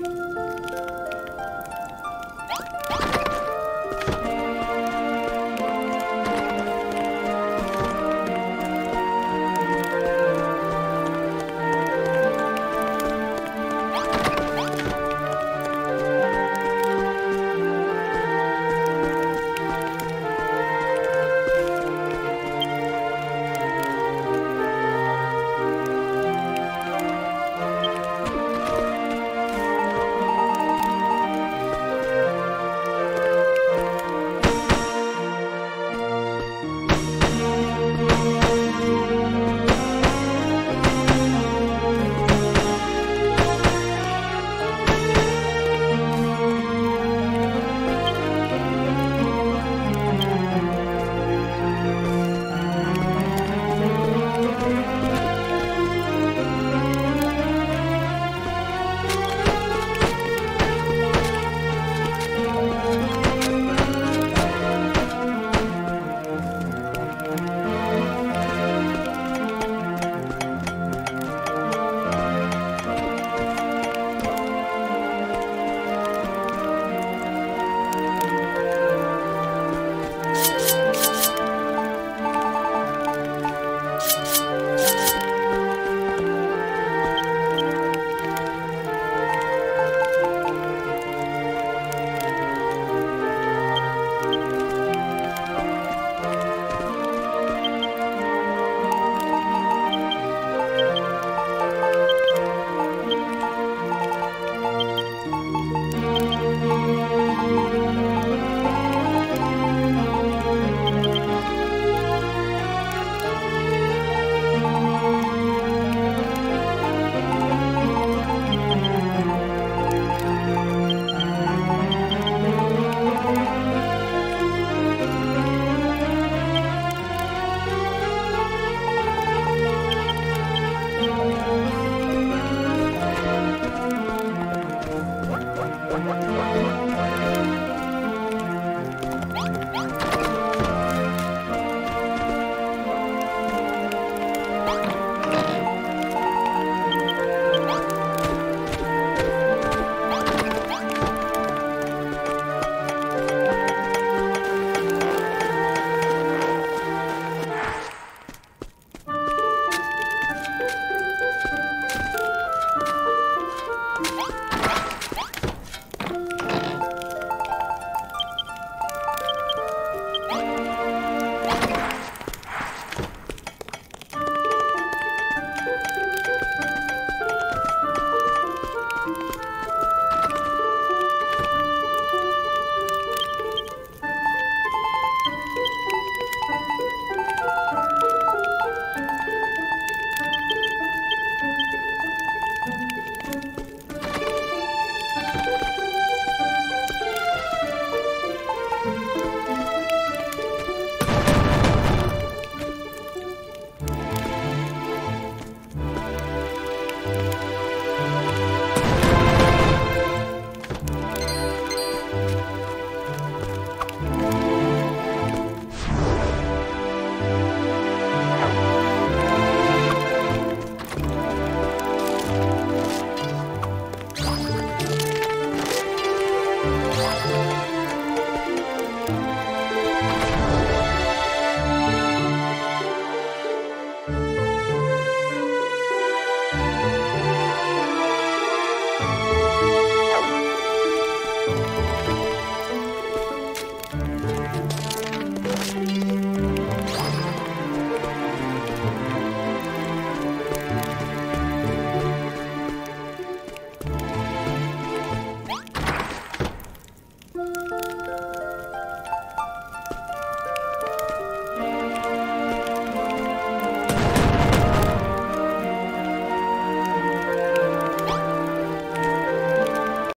Música